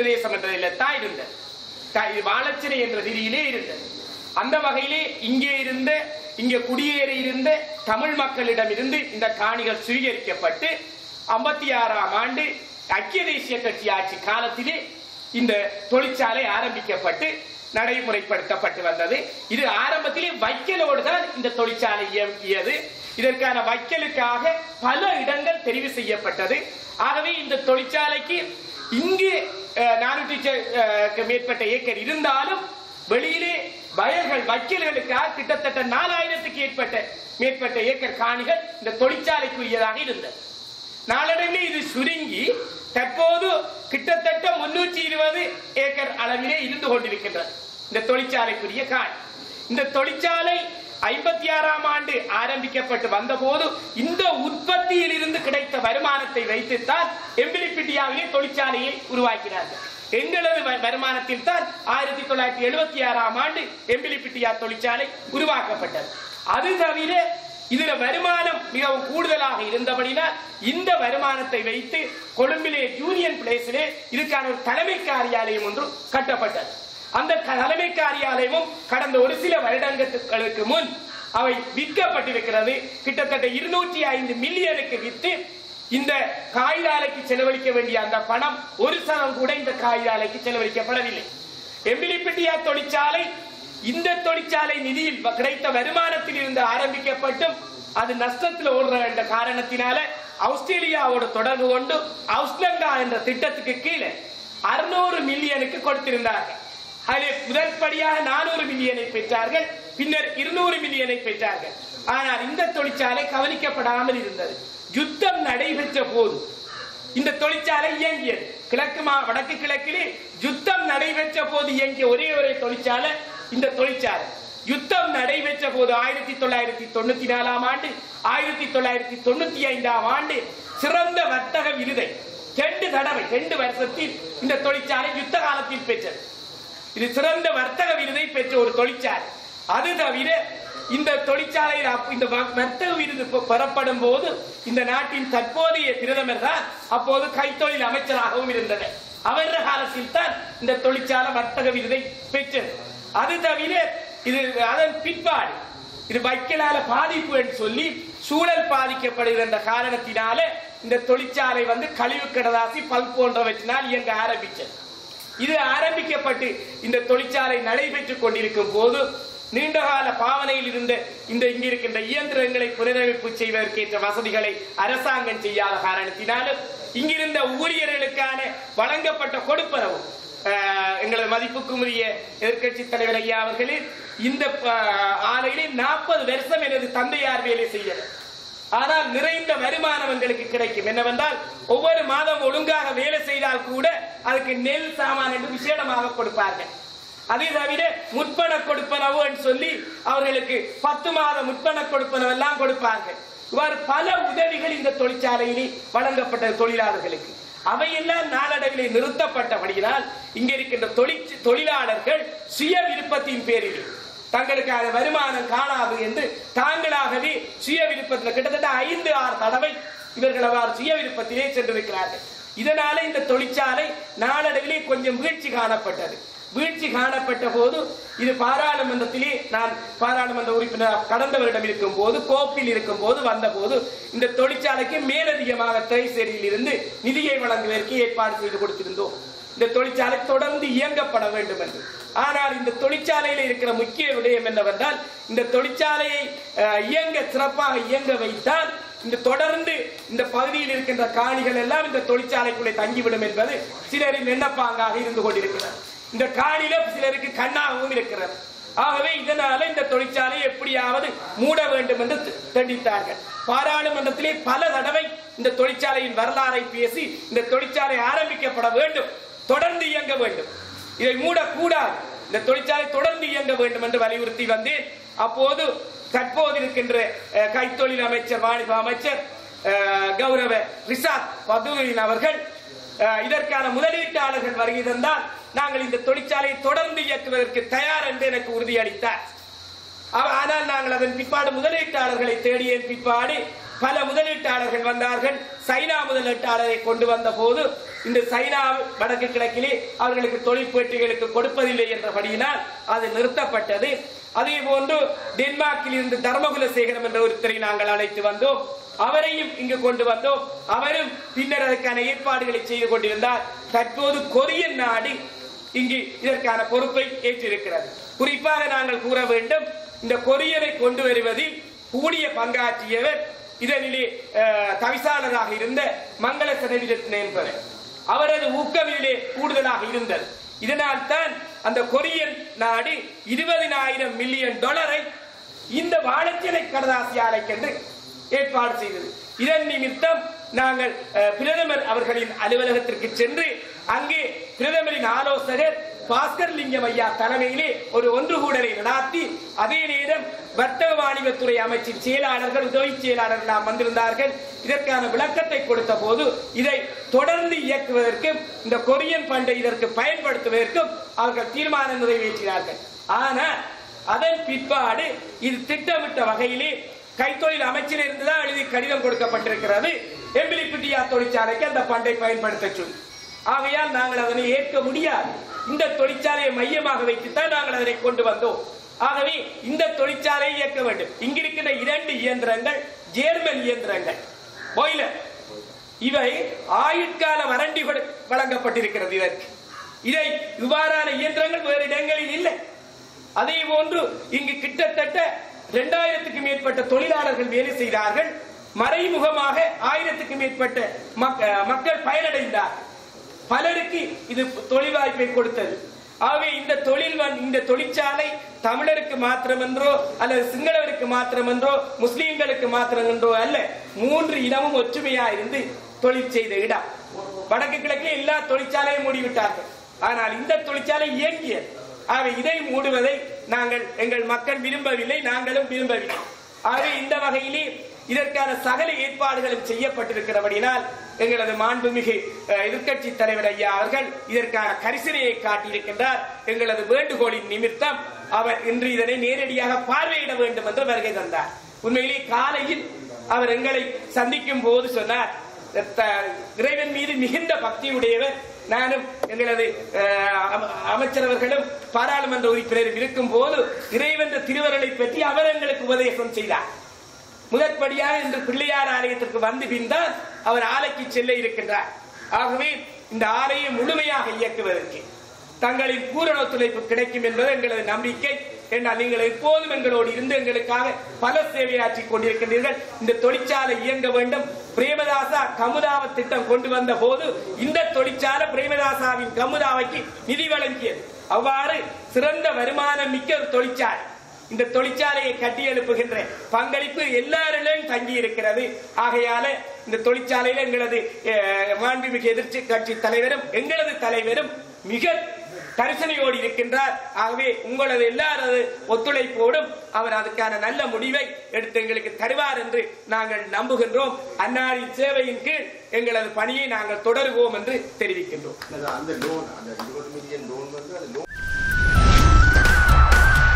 பிரதேசம் என்ற தான் இருந்தது. க- இது வாழச்சிறை என்ற திரியிலே இருந்தது. அந்த வகையிலே இங்கே இருந்த இங்கே குடியேறி இருந்த தமிழ் மக்களிடம் இருந்து இந்த காணிகள் சுவீகரிக்கப்பட்டு ஐம்பத்தி ஆறாம் ஆண்டு ஐக்கிய தேசிய கட்சி ஆட்சி காலத்திலே இந்த தொழிற்சாலை ஆரம்பிக்கப்பட்டு நடைமுறைப்படுத்தப்பட்டு வந்தது. இது ஆரம்பத்திலே வைக்கலோடு தான் இந்த தொழிற்சாலை இயங்கியது. இதற்கான வைக்கலுக்காக பல இடங்கள் தெரிவு செய்யப்பட்டது. ஆகவே இந்த தொழிற்சாலைக்கு இங்கு நானூற்றி மேற்பட்ட ஏக்கர் இருந்தாலும் வெளியிலே வயல்கள் வக்கீல்களுக்காக கிட்டத்தட்ட நாலாயிரத்துக்கு ஏற்பட்ட மேற்பட்ட ஏக்கர் காணிகள் இந்த தொழிற்சாலைக்குரியதாக இருந்தது. நாளடைவில் இது சுருங்கி தற்போது கிட்டத்தட்ட முன்னூற்றி இருபது ஏக்கர் அளவிலே இருந்து கொண்டிருக்கின்றது. இந்த தொழிற்சாலைக்குரிய காணி. இந்த தொழிற்சாலை ஐம்பத்தி ஆறாம் ஆண்டு ஆரம்பிக்கப்பட்டு வந்தபோது இந்த உற்பத்தியில் இருந்து கிடைத்த வருமானத்தை வைத்துத்தான் எம்பிலிப்பிட்டியாவிலே தொழிற்சாலையை உருவாக்கினார்கள். எங்களது வருமானத்தில் தான் ஆயிரத்தி தொள்ளாயிரத்தி எழுபத்தி ஆறாம் ஆண்டு எம்பிலிப்பிட்டியா தொழிற்சாலை உருவாக்கப்பட்டது. அது தவிர இதுல வருமானம் மிகவும் கூடுதலாக இருந்தபடினால் இந்த வருமானத்தை வைத்து கொழும்பிலே யூனியன் பிளேஸிலே இதுக்கான ஒரு தலைமை காரியாலயம் ஒன்று கட்டப்பட்டது. அந்த க- தலைமை காரியாலயமும் கடந்த ஒரு சில வருடங்களுக்கு முன் அவை விற்கப்பட்டிருக்கிறது கிட்டத்தட்ட இருநூற்றி ஐந்து மில்லியனுக்கு வித்து இந்த காயிலாலைக்கு செலவழிக்க வேண்டிய அந்த பணம் ஒரு சதம் கூட இந்த காயிலாலைக்கு செலவழிக்கப்படவில்லை. எம்பிலிப்பிட்டியா தொழிற்சாலை இந்த தொழிற்சாலை நிதியில் கிடைத்த வருமானத்தில் இருந்து ஆரம்பிக்கப்பட்டும் அது நஷ்டத்தில் ஓடுற என்ற காரணத்தினால ஆஸ்திரேலியாவோட தொடர்பு கொண்டு அவுஸ்லங்கா என்ற திட்டத்துக்கு கீழே அறுநூறு மில்லியனுக்கு கொடுத்திருந்தார்கள். அதில் முதற்படியாக நானூறு மில்லியனை பெற்றார்கள் பின்னர் இருநூறு மில்லியனை பெற்றார்கள். ஆனால் இந்த தொழிற்சாலை கவனிக்கப்படாமல் இருந்தது. யுத்தம் நடைபெற்ற போது இந்த தொழிற்சாலை இயங்கியது. கிழக்கு மா வடக்கு கிழக்கிலே யுத்தம் நடைபெற்ற போது இயங்கிய ஒரே ஒரே தொழிற்சாலை இந்த தொழிற்சாலை. யுத்தம் நடைபெற்ற போது ஆயிரத்தி தொள்ளாயிரத்தி தொண்ணூத்தி நாலாம் ஆண்டு ஆயிரத்தி தொள்ளாயிரத்தி தொண்ணூத்தி ஐந்தாம் ஆண்டு சிறந்த வர்த்தக விருதை ரெண்டு தடவை ரெண்டு வருஷத்தில் இந்த தொழிற்சாலை யுத்த காலத்தில் பெற்றது. இது சிறந்த வர்த்தக விருதை பெற்ற ஒரு தொழிற்சாலை. அது தவிர இந்த தொழிற்சாலையில் இந்த வ- வர்த்தக விருது பெறப்படும் போது இந்த நாட்டின் தற்போதைய பிரதமர் தான் அப்போது கைத்தொழில் அமைச்சராகவும் இருந்தது. அவர காலத்தில் தான் இந்த தொழிற்சாலை வர்த்தக விருதை பெற்றது. அது தவிர இது அதன் பிற்பாடு இது வைக்கலால பாதிப்பு என்று சொல்லி சூழல் பாதிக்கப்படுகிற காரணத்தினால இந்த தொழிற்சாலை வந்து கழிவு கடதாசி பல் போன்றவற்றினால் இயங்க ஆரம்பிச்சது. இது ஆரம்பிக்கப்பட்டு இந்த தொழிற்சாலை நடைபெற்றுக் கொண்டிருக்கும் போது நீண்டகால பாவனையில் இருந்த இந்த இங்கிருக்கின்ற இயந்திரங்களை புனரமைப்பு செய்வதற்கேற்ற வசதிகளை அரசாங்கம் செய்யாத காரணத்தினாலும் இங்கிருந்த ஊழியர்களுக்கான வழங்கப்பட்ட கொடுப்பனவு எங்களது மதிப்புக்குரிய எதிர்க்கட்சி தலைவர் ஐயா அவர்களே இந்த அஹ், ஆலையிலே நாற்பது வருஷம் எனது தந்தையார் வேலை செய்தவர் ஆனால் நிறைந்த வருமானம் எங்களுக்கு கிடைக்கும். என்னவென்றால் ஒவ்வொரு மாதம் ஒழுங்காக வேலை செய்தால் கூட அதுக்கு நெல் சாமான் என்று விசேடமாக கொடுப்பார்கள். அதே தவிர முற்பண கொடுப்பனவு என்று சொல்லி அவர்களுக்கு பத்து மாத முற்பண கொடுப்பனவு எல்லாம் கொடுப்பார்கள். இவ்வாறு பல உதவிகள் இந்த தொழிற்சாலையிலே வழங்கப்பட்ட தொழிலாளர்களுக்கு. அவையெல்லாம் நாளடைவிலே நிறுத்தப்பட்டபடியினால் இங்கே இருக்கின்ற தொழிற் தொழிலாளர்கள் சுய விருப்பத்தின் பேரில் தங்களுக்கான வருமானம் காணாது என்று தாங்களாகவே சுய விருப்பத்தில் கிட்டத்தட்ட ஐந்து ஆறு தடவை இவர்கள் அவ்வாறு சுய விருப்பத்திலே சென்றிருக்கிறார்கள் இதனால இந்த தொழிற்சாலை நாளடைவிலே கொஞ்சம் வீழ்ச்சி காணப்பட்டது. வீழ்ச்சி காணப்பட்ட போது இது பாராளுமன்றத்திலே நான் பாராளுமன்ற உறுப்பினர் கடந்த வருடம் இருக்கும் போது கோப்பில் இருக்கும் போது வந்த போது இந்த தொழிற்சாலைக்கு மேலதிகமாக திரைசேரியில் இருந்து நிதியை வழங்குவதற்கு ஏற்பாடு செய்து கொடுத்திருந்தோம். இந்த தொழிற்சாலை தொடர்ந்து இயங்கப்பட வேண்டும் என்று. ஆனால் இந்த தொழிற்சாலையில் இருக்கிற முக்கிய விடயம் என்னவென்றால் இந்த தொழிற்சாலையை இயங்க சிறப்பாக இயங்க வைத்தால் இந்த தொடர்ந்து இந்த பகுதியில் இருக்கின்ற காணிகள் எல்லாம் இந்த தொழிற்சாலைக்குள்ளே தங்கிவிடும் என்பது சிலரின் விண்ணப்பாங்காக இருந்து கொண்டிருக்கிறார் இந்த காணில சிலருக்கு கண்ணாகவும் இருக்கிறது. ஆகவே இதனால இந்த தொழிற்சாலை எப்படியாவது மூட வேண்டும் என்று தண்டித்தார்கள். பாராளுமன்றத்திலே பல தடவை இந்த தொழிற்சாலையின் வரலாறை பேசி இந்த தொழிற்சாலை ஆரம்பிக்கப்பட வேண்டும். தொடர்ந்து இயங்க வேண்டும். இதை மூடக்கூடாது. இந்த தொழிற்சாலை தொடர்ந்து இயங்க வேண்டும் என்று வலியுறுத்தி வந்து அப்போது தற்போது இருக்கின்ற கைத்தொழில் அமைச்சர் வாணிப அமைச்சர் கௌரவ ரிசாத் பதுவின் அவர்கள் இதற்கான முதலீட்டாளர்கள் வருகை தந்தால் நாங்கள் இந்த தொழிற்சாலையை தொடர்ந்து இயக்குவதற்கு தயார் என்று எனக்கு உறுதியளித்தார். ஆனால் நாங்கள் அதன் பிற்பாடு முதலீட்டாளர்களை தேடிய பிற்பாடு பல முதலீட்டாளர்கள் வந்தார்கள். சைனா முதலீட்டாளரை கொண்டு வந்த போது இந்த சைனா வடக்கு கிழக்கிலே அவர்களுக்கு தொழிற்பேட்டிகளுக்கு கொடுப்பதில்லை என்றபடியினால் அது நிறுத்தப்பட்டது. அதே போன்று டென்மார்க்கில் இருந்து தர்மகுலசேகரம் என்ற ஒருத்தரை நாங்கள் அழைத்து வந்தோம். அவரையும் இங்கு கொண்டு வந்தோம். அவரும் பின்னர் அதற்கான ஏற்பாடுகளை செய்து கொண்டிருந்தார். தற்போது கொரியன் நாடு இங்கு இதற்கான பொறுப்பை ஏற்றிருக்கிறது. குறிப்பாக நாங்கள் கூற வேண்டும் இந்த கொரியரை கொண்டு வருவதில் கூடிய பங்காற்றியவர் இதனிலே தவிசாளராக இருந்த மங்கள சதவீதத்தின் என்பவர் அவரது ஊக்கம் இதிலே கூடுதலாக இருந்தது. இதனால் தான் அந்த கொரியன் நாடு இருபதினாயிரம் மில்லியன் டாலரை இந்த வாழைச்சேனை கடதாசி ஆலைக்கென்று ஏற்பாடு செய்தது. இதன் நிமித்தம் நாங்கள் அஹ், பிரதமர் அவர்களின் அலுவலகத்திற்கு சென்று அங்கே பிரதமரின் ஆலோசகர் பாஸ்கர் லிங்கம் ஐயா தலைமையிலே ஒரு ஒன்று கூடலை நடாத்தி அதே நேரம் வர்த்தக வாணிபத்துறை அமைச்சின் செயலாளர்கள் உதவி செயலாளர்கள் நாம் வந்திருந்தார்கள். இதற்கான விளக்கத்தை கொடுத்த போது இதை தொடர்ந்து இயக்குவதற்கும் இந்த கொரியன் பண்டை இதற்கு பயன்படுத்துவதற்கும் அவர்கள் தீர்மானம் நிறைவேற்றினார்கள். ஆனால் அதன் பிற்பாடு இது திட்டமிட்ட வகையிலே கைத்தொழில் அமைச்சிலிருந்து இருந்துதான் எழுதி கடிதம் கொடுக்கப்பட்டிருக்கிறது. எம்பிலிப்பிட்டியா தொழிற்சாலைக்கு அந்த பண்டை பயன்படுத்த சொல்லி ஆகையால் நாங்கள் அதனை ஏற்க முடியாது. இந்த தொழிற்சாலையை மையமாக வைத்துத்தான் நாங்கள் அதனை கொண்டு வந்தோம். ஆகவே இந்த தொழிற்சாலையை இயக்க வேண்டும். இங்கிருக்கின்ற இரண்டு இயந்திரங்கள் ஜேர்மன் இயந்திரங்கள் பாய்லர். இவை ஆயுட்கால வரண்டி வழங்கப்பட்டிருக்கிறது இதற்கு. இதை இவ்வாறான இயந்திரங்கள் வேறு இடங்களில் இல்லை. அதே போன்று இங்கு கிட்டத்தட்ட இரண்டாயிரத்துக்கு மேற்பட்ட தொழிலாளர்கள் வேலை செய்தார்கள். மறைமுகமாக ஆயிரத்துக்கு மேற்பட்ட மக்கள் பயனடைந்தார்கள். பலருக்கு இது தொழில் வாய்ப்பை கொடுத்தது. ஆகவே இந்த தொழில் இந்த தொழிற்சாலை தமிழருக்கு மாத்திரமென்றோ அல்லது சிங்களவருக்கு மாத்திரமென்றோ முஸ்லிம்களுக்கு மாத்திரமென்றோ அல்ல மூன்று இனமும் ஒற்றுமையா இருந்து தொழில் செய்த இடம். வடக்கு கிழக்கில் எல்லா தொழிற்சாலையும் மூடிவிட்டார்கள். ஆனால் இந்த தொழிற்சாலை இயங்கியது. ஆகவே இதை மூடுவதை நாங்கள் எங்கள் மக்கள் விரும்பவில்லை நாங்களும் விரும்பவில்லை. ஆகவே இந்த வகையிலே இதற்கான சகல ஏற்பாடுகளும் செய்யப்பட்டிருக்கிறபடினால் எங்களது மாண்புமிகு எதிர்கட்சி தலைவர் ஐயா அவர்கள் இதற்கான கரிசனையை காட்டியிருக்கின்றார். எங்களது வேண்டுகோளின் நிமித்தம் அவர் இன்று இதனை நேரடியாக பார்வையிட வேண்டும் என்று வருகை தந்தார். உண்மையிலே காலையில் அவர் எங்களை சந்திக்கும் போது சொன்னார் த- இறைவன் மீது மிகுந்த பக்தியுடையவர். நானும் எங்களது அஹ், அம- பாராளுமன்ற உறுப்பினரும் இருக்கும் போது இறைவன் திருவருளை பற்றி அவர் எங்களுக்கு உபதேசம் செய்தார். முதற்படியாக இன்று பிள்ளையார் ஆலயத்திற்கு வந்து பின்தான் அவர் ஆலைக்கு செல்ல இருக்கின்றார். ஆகவே இந்த ஆலையை முழுமையாக இயக்குவதற்கு தங்களின் பூரண ஒத்துழைப்பு கிடைக்கும் என்பது எங்களது நம்பிக்கை. என்றால் நீங்கள் எப்போதும் எங்களோடு இருந்து எங்களுக்காக பல சேவையாற்றிக் கொண்டிருக்கின்றீர்கள். இந்த தொழிற்சாலை இயங்க வேண்டும். பிரேமதாசா கமுதாவ திட்டம் கொண்டு வந்த போது இந்த தொழிற்சாலை பிரேமதாசாவின் கமுதாவைக்கு நிதி வழங்கியது. அவ்வாறு சிறந்த வருமானம் மிக்க ஒரு தொழிற்சாலை. இந்த தொழிற்சாலையை கட்டி எழுப்புகின்ற பங்களிப்பு எல்லாரிலும் தங்கி இருக்கிறது ஆகையால இந்த தொழிற்சாலையில எங்களது மாண்புமிகு எதிர்ச்சி கட்சி தலைவரும் எங்களது தலைவரும் மிக கரிசனையோடு இருக்கின்றார். ஆகவே உங்களது எல்லாரது ஒத்துழைப்போடும் அவர் அதுக்கான நல்ல முடிவை எடுத்து எங்களுக்கு தருவார் என்று நாங்கள் நம்புகின்றோம். அன்னாரின் சேவையின் கீழ் எங்களது பணியை நாங்கள் தொடருவோம் என்று தெரிவிக்கின்றோம்.